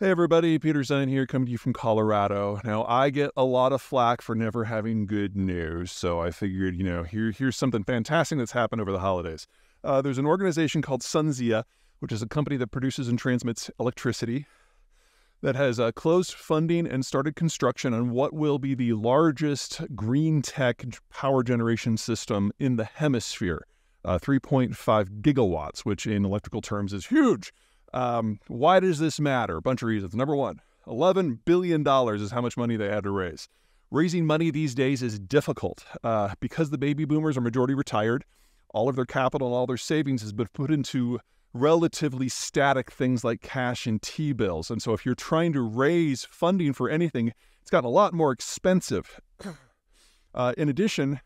Hey everybody, Peter Zeihan here, coming to you from Colorado. Now, I get a lot of flack for never having good news, so I figured, you know, here, here's something fantastic that's happened over the holidays. Uh, there's an organization called SunZia, which is a company that produces and transmits electricity, that has uh, closed funding and started construction on what will be the largest green tech power generation system in the hemisphere, uh, 3.5 gigawatts, which in electrical terms is huge. Um, why does this matter? A bunch of reasons. Number one, $11 billion is how much money they had to raise. Raising money these days is difficult uh, because the baby boomers are majority retired. All of their capital and all their savings has been put into relatively static things like cash and T bills. And so if you're trying to raise funding for anything, it's gotten a lot more expensive. Uh, in addition,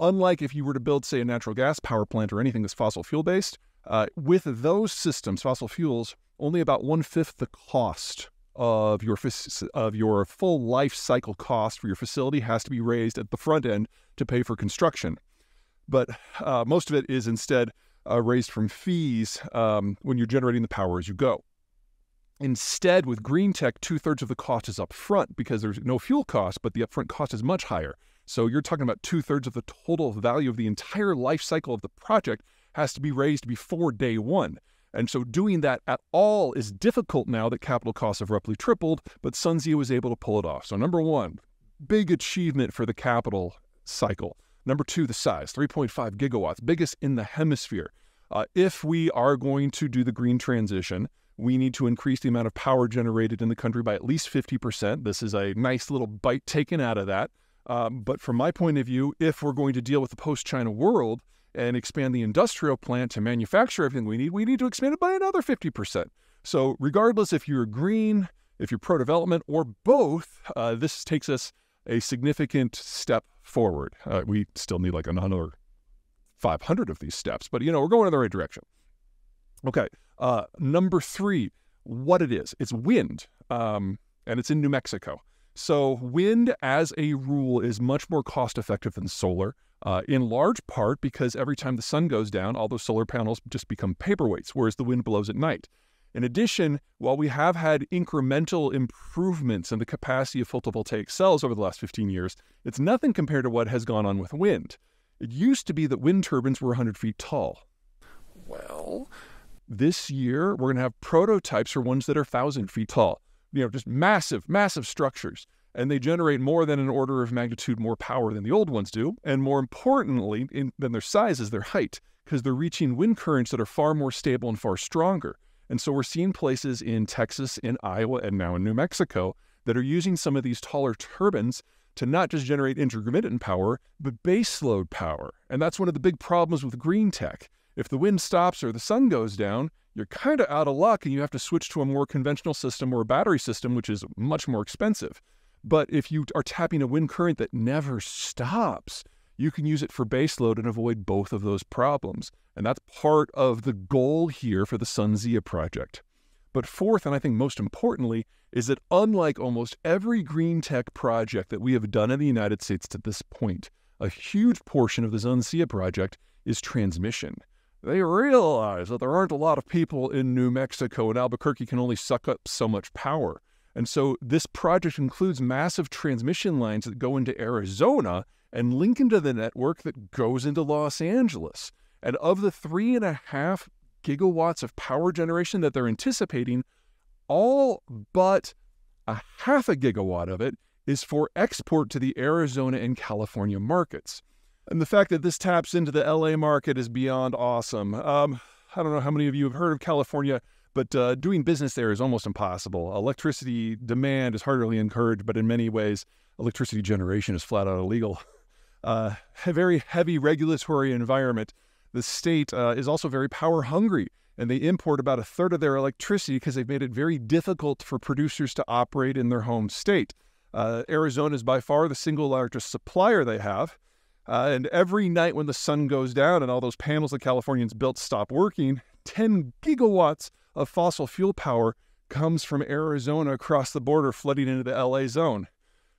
unlike if you were to build, say, a natural gas power plant or anything that's fossil fuel based, uh, with those systems, fossil fuels, only about one fifth the cost of your of your full life cycle cost for your facility has to be raised at the front end to pay for construction. But uh, most of it is instead uh, raised from fees um, when you're generating the power as you go. Instead, with green tech, two thirds of the cost is up front because there's no fuel cost, but the upfront cost is much higher. So you're talking about two thirds of the total value of the entire life cycle of the project has to be raised before day one. And so doing that at all is difficult now that capital costs have roughly tripled, but SunZia was able to pull it off. So, number one, big achievement for the capital cycle. Number two, the size 3.5 gigawatts, biggest in the hemisphere. Uh, if we are going to do the green transition, we need to increase the amount of power generated in the country by at least 50%. This is a nice little bite taken out of that. Um, but from my point of view, if we're going to deal with the post China world, and expand the industrial plant to manufacture everything we need, we need to expand it by another 50%. So, regardless if you're green, if you're pro development, or both, uh, this takes us a significant step forward. Uh, we still need like another 500 of these steps, but you know, we're going in the right direction. Okay. Uh, number three, what it is it's wind, um, and it's in New Mexico. So, wind as a rule is much more cost effective than solar uh, in large part because every time the sun goes down, all those solar panels just become paperweights, whereas the wind blows at night. In addition, while we have had incremental improvements in the capacity of photovoltaic cells over the last 15 years, it's nothing compared to what has gone on with wind. It used to be that wind turbines were 100 feet tall. Well, this year we're going to have prototypes for ones that are 1,000 feet tall. You know, just massive, massive structures and they generate more than an order of magnitude more power than the old ones do. And more importantly in, than their size is their height, because they're reaching wind currents that are far more stable and far stronger. And so we're seeing places in Texas, in Iowa, and now in New Mexico that are using some of these taller turbines to not just generate intermittent power, but baseload power. And that's one of the big problems with green tech. If the wind stops or the sun goes down, you're kind of out of luck and you have to switch to a more conventional system or a battery system, which is much more expensive. But if you are tapping a wind current that never stops, you can use it for baseload and avoid both of those problems. And that's part of the goal here for the SunZia project. But fourth, and I think most importantly, is that unlike almost every green tech project that we have done in the United States to this point, a huge portion of the SunZia project is transmission. They realize that there aren't a lot of people in New Mexico and Albuquerque can only suck up so much power. And so this project includes massive transmission lines that go into Arizona and link into the network that goes into Los Angeles. And of the three and a half gigawatts of power generation that they're anticipating, all but a half a gigawatt of it is for export to the Arizona and California markets. And the fact that this taps into the LA market is beyond awesome. Um, I don't know how many of you have heard of California but uh, doing business there is almost impossible. Electricity demand is hardly encouraged, but in many ways, electricity generation is flat out illegal. Uh, a very heavy regulatory environment. The state uh, is also very power hungry, and they import about a third of their electricity because they've made it very difficult for producers to operate in their home state. Uh, Arizona is by far the single largest supplier they have. Uh, and every night when the sun goes down and all those panels that Californians built stop working, 10 gigawatts of fossil fuel power comes from Arizona across the border, flooding into the LA zone.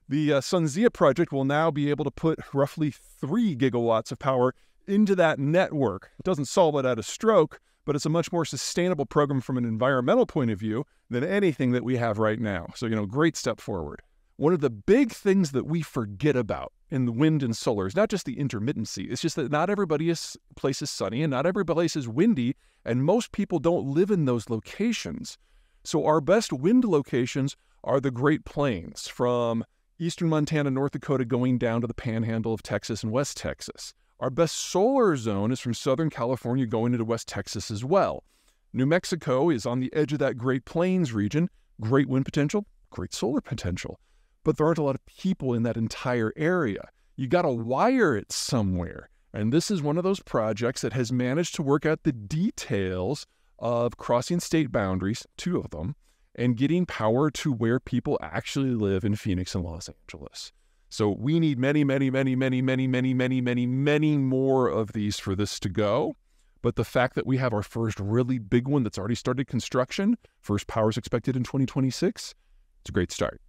The uh, SunZia project will now be able to put roughly 3 gigawatts of power into that network. It doesn't solve it at a stroke, but it's a much more sustainable program from an environmental point of view than anything that we have right now. So, you know, great step forward. One of the big things that we forget about in the wind and solar is not just the intermittency. It's just that not everybody is place is sunny and not every place is windy, and most people don't live in those locations. So our best wind locations are the Great Plains from eastern Montana, North Dakota, going down to the panhandle of Texas and West Texas. Our best solar zone is from Southern California going into West Texas as well. New Mexico is on the edge of that Great Plains region. Great wind potential, great solar potential. But there aren't a lot of people in that entire area. You got to wire it somewhere. And this is one of those projects that has managed to work out the details of crossing state boundaries, two of them, and getting power to where people actually live in Phoenix and Los Angeles. So we need many, many, many, many, many, many, many, many, many more of these for this to go. But the fact that we have our first really big one that's already started construction, first power is expected in 2026, it's a great start.